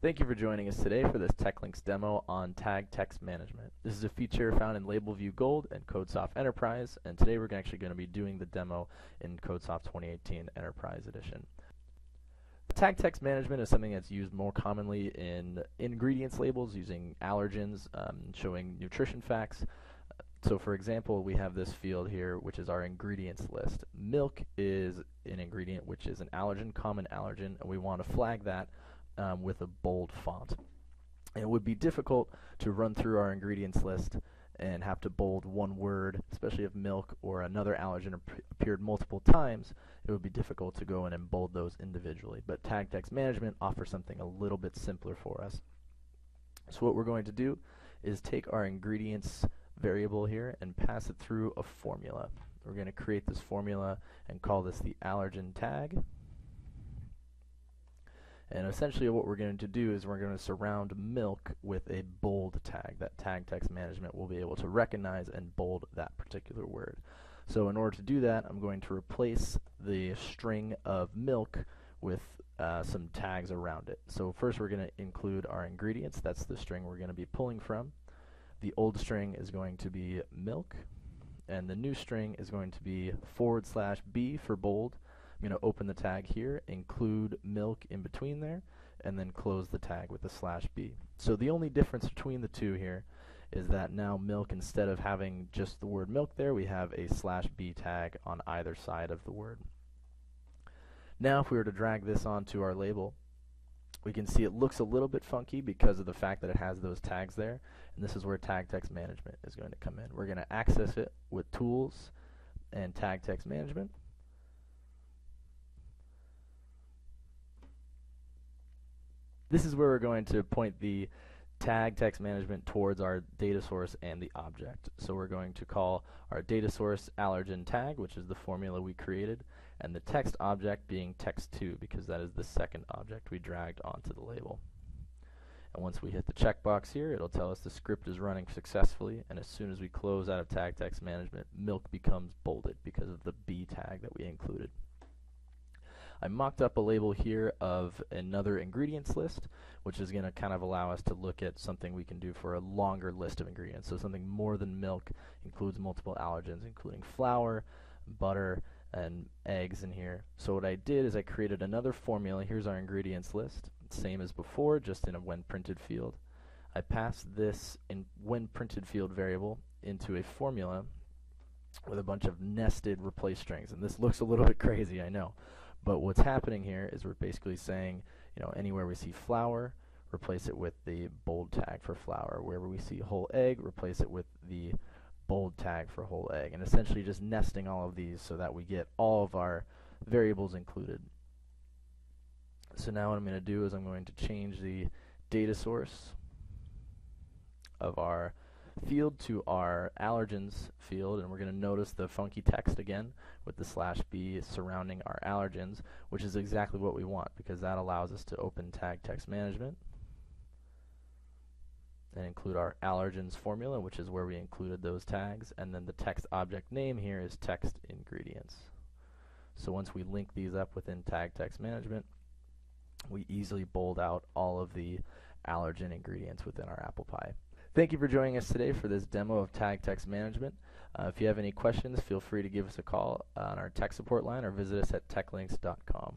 Thank you for joining us today for this TEKLYNX demo on Tag Text Management. This is a feature found in LabelView Gold and CodeSoft Enterprise, and today we're actually going to be doing the demo in CodeSoft 2018 Enterprise Edition. Tag text management is something that's used more commonly in ingredients labels using allergens, um, showing nutrition facts. So for example, we have this field here, which is our ingredients list. Milk is an ingredient which is an allergen, common allergen, and we want to flag that um, with a bold font. It would be difficult to run through our ingredients list and have to bold one word, especially if milk or another allergen ap appeared multiple times, it would be difficult to go in and bold those individually. But tag text management offers something a little bit simpler for us. So what we're going to do is take our ingredients variable here and pass it through a formula. We're going to create this formula and call this the allergen tag. And essentially what we're going to do is we're going to surround milk with a bold tag. That tag text management will be able to recognize and bold that particular word. So in order to do that, I'm going to replace the string of milk with uh, some tags around it. So first we're going to include our ingredients. That's the string we're going to be pulling from. The old string is going to be milk, and the new string is going to be forward slash B for bold, I'm going to open the tag here, include milk in between there, and then close the tag with the slash b. So the only difference between the two here is that now milk, instead of having just the word milk there, we have a slash b tag on either side of the word. Now if we were to drag this onto our label, we can see it looks a little bit funky because of the fact that it has those tags there, and this is where tag text management is going to come in. We're going to access it with tools and tag text management. This is where we're going to point the tag text management towards our data source and the object. So we're going to call our data source allergen tag, which is the formula we created, and the text object being text2 because that is the second object we dragged onto the label. And once we hit the checkbox here, it'll tell us the script is running successfully, and as soon as we close out of tag text management, milk becomes bolded because of the B tag that we included. I mocked up a label here of another ingredients list, which is going to kind of allow us to look at something we can do for a longer list of ingredients. So something more than milk includes multiple allergens, including flour, butter, and eggs in here. So what I did is I created another formula. Here's our ingredients list. Same as before, just in a when printed field. I passed this in when printed field variable into a formula with a bunch of nested replace strings. And this looks a little bit crazy, I know. But what's happening here is we're basically saying, you know, anywhere we see flour, replace it with the bold tag for flour. Wherever we see whole egg, replace it with the bold tag for whole egg. And essentially just nesting all of these so that we get all of our variables included. So now what I'm going to do is I'm going to change the data source of our field to our allergens field and we're going to notice the funky text again with the slash b surrounding our allergens which is exactly what we want because that allows us to open tag text management and include our allergens formula which is where we included those tags. And then the text object name here is text ingredients. So once we link these up within tag text management we easily bold out all of the allergen ingredients within our apple pie Thank you for joining us today for this demo of Tag Text Management. Uh, if you have any questions, feel free to give us a call on our tech support line or visit us at teklynx.com.